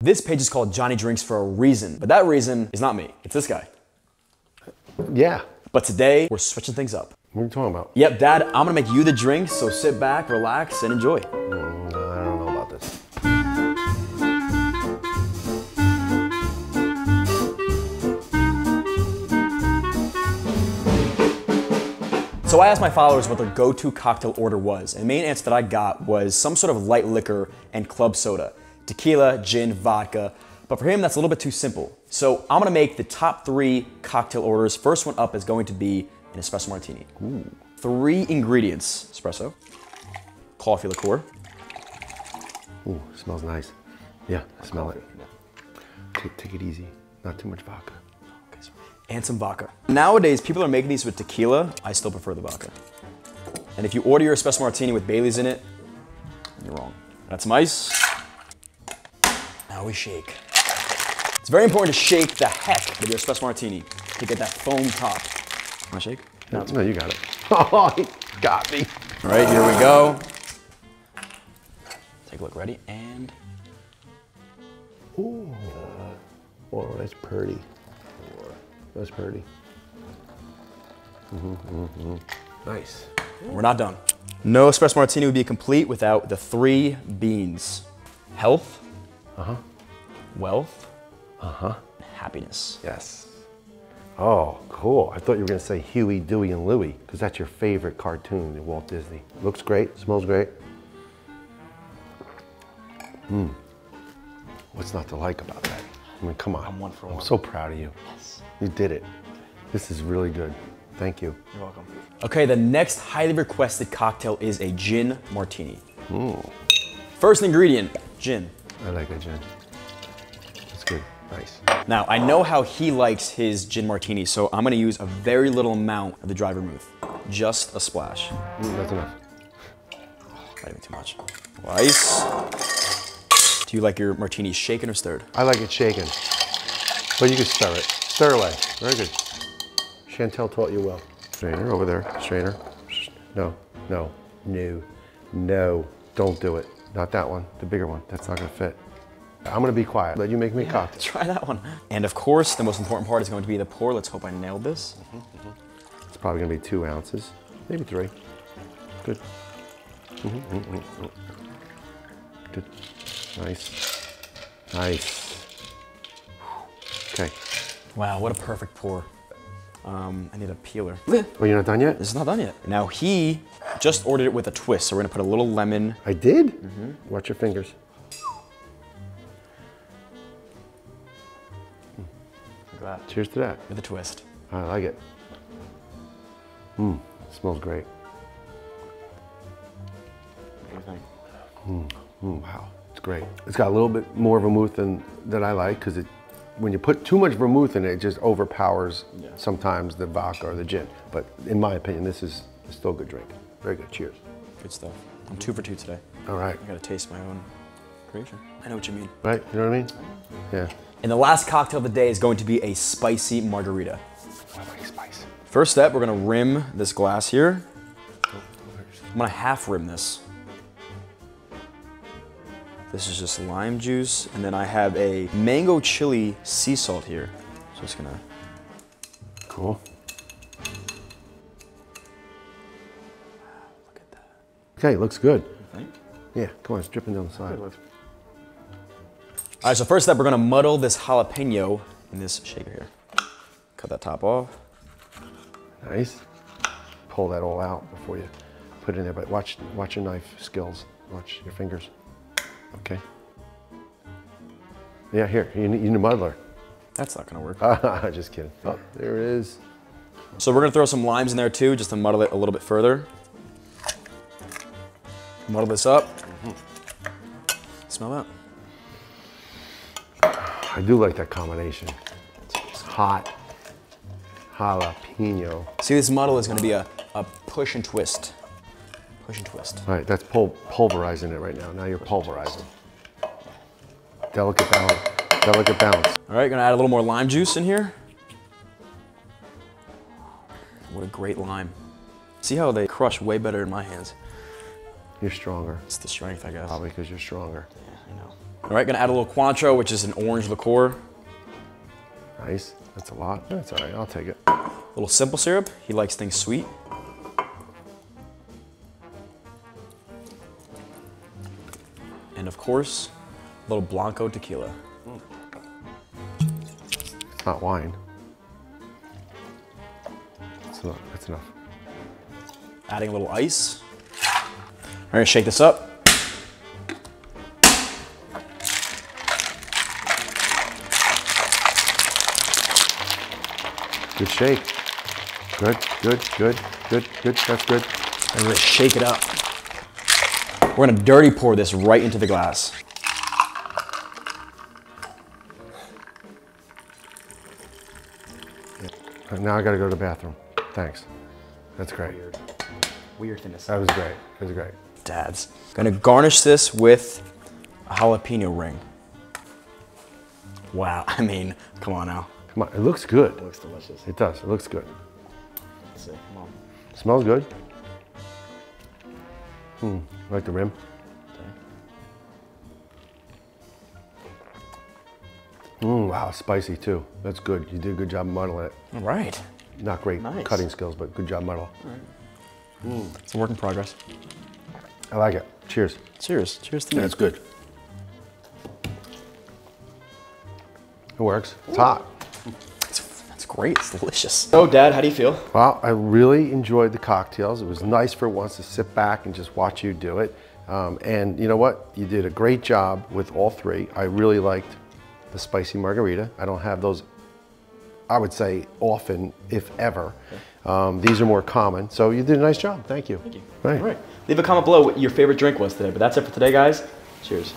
This page is called Johnny Drinks for a reason, but that reason is not me. It's this guy. Yeah. But today, we're switching things up. What are you talking about? Yep, Dad, I'm gonna make you the drink, so sit back, relax, and enjoy. Mm, I don't know about this. So I asked my followers what their go-to cocktail order was, and the main answer that I got was some sort of light liquor and club soda. Tequila, gin, vodka, but for him that's a little bit too simple. So I'm gonna make the top three cocktail orders. First one up is going to be an espresso martini. Ooh. Three ingredients, espresso, coffee liqueur, Ooh, smells nice. Yeah, I smell it. Take, take it easy. Not too much vodka. and some vodka. Nowadays, people are making these with tequila. I still prefer the vodka. And if you order your espresso martini with Baileys in it, you're wrong. That's some ice. Now we shake. It's very important to shake the heck with your espresso martini to get that foam top. Wanna shake? No, no, you got it. Oh, he got me. All right, here we go. Take a look, ready? And Ooh. Oh, that's pretty. That's pretty. Mm-hmm, Nice. we're not done. No espresso martini would be complete without the three beans. Health, wealth, Uh-huh. happiness. Yes. Oh, cool. I thought you were going to say Huey, Dewey, and Louie, because that's your favorite cartoon in Walt Disney. Looks great, smells great. Hmm. What's not to like about that? I mean, come on. I'm one for I'm one. so proud of you. Yes. You did it. This is really good. Thank you. You're welcome. Okay, the next highly requested cocktail is a gin martini. First ingredient, gin. I like a gin. That's good. Nice. Now, I know how he likes his gin martini, so I'm gonna use a very little amount of the dry vermouth. Just a splash. Mm, that's enough. Not even too much. Ice. Do you like your martini shaken or stirred? I like it shaken, but you can stir it. Stir away. Very good. Chantel taught you well. Strainer over there. Strainer. No, no, no, no. Don't do it. Not that one. The bigger one. That's not gonna fit. I'm gonna be quiet. Let you make me a cocktail. Try that one. And of course, the most important part is going to be the pour. Let's hope I nailed this. It's probably gonna be two ounces, maybe three. Good. Mm, mm, mm. Good. Nice. Nice. Okay. Wow, what a perfect pour. Um, I need a peeler. Oh, you're not done yet? This is not done yet. Now he just ordered it with a twist, so we're gonna put a little lemon. I did? Watch your fingers. That. Cheers to that. With a twist. I like it. Mmm, smells great. What do you think? Mm, wow, it's great. It's got a little bit more of a vermouth than that I like because it, when you put too much vermouth in it, it just overpowers Yeah. sometimes the vodka or the gin. But in my opinion, this is still a good drink. Very good. Cheers. Good stuff. I'm two for two today. All right. I gotta taste my own creation. I know what you mean. Right? You know what I mean? Yeah. And the last cocktail of the day is going to be a spicy margarita. I like spice. First step, we're gonna rim this glass here. Oh, I'm gonna half rim this. This is just lime juice, and then I have a mango chili sea salt here. So it's gonna, Cool. look at that. Okay, looks good. Think? Yeah, come on, it's dripping down the side. All right, so first step, we're gonna muddle this jalapeno in this shaker here. Cut that top off. Nice. Pull that all out before you put it in there, but watch, watch your knife skills. Watch your fingers. Okay. Yeah, here, you need, you need a muddler. That's not gonna work. Just kidding. Oh, there it is. So we're gonna throw some limes in there too, just to muddle it a little bit further. Muddle this up. Mm-hmm. Smell that. I do like that combination. It's hot jalapeno. See, this muddle is gonna be a, a push and twist. Push and twist. All right, that's pul- pulverizing it right now. Now you're pulverizing. Delicate balance. Delicate balance. All right, gonna add a little more lime juice in here. What a great lime. See how they crush way better in my hands. You're stronger. It's the strength, I guess. Probably because you're stronger. Yeah, I know. All right, gonna add a little Cointreau, which is an orange liqueur. Nice. That's a lot. That's all right. I'll take it. A little simple syrup. He likes things sweet. And of course, a little Blanco tequila. It's not wine. It's not. That's enough. Adding a little ice. We're gonna shake this up. Good shake. Good, good, good, good, good. That's good. And we're gonna shake it up. We're gonna dirty pour this right into the glass. Right, now I gotta go to the bathroom. Thanks. That's great. Weirdness. That was great. That was great. Dads. Gonna garnish this with a jalapeno ring. Wow, I mean, come on now. Come on, it looks good. It looks delicious. It does. It looks good. Let's see, come on. Smells good. Hmm. Like the rim. Mm, wow, spicy too. That's good. You did a good job muddling it. All right, Not great Nice. cutting skills, but good job muddle. it's a work in progress. I like it. Cheers. Cheers, cheers to you. That's good. It works. It's hot. It's, great, it's delicious. So Dad, how do you feel? Well, I really enjoyed the cocktails. It was nice for once to sit back and just watch you do it. Um, and you know what? You did a great job with all three. I really liked the spicy margarita. I don't have those, I would say, often, if ever. Um, these are more common. So you did a nice job. Thank you. Thank you. Right. All right, leave a comment below what your favorite drink was today, but that's it for today, guys. Cheers.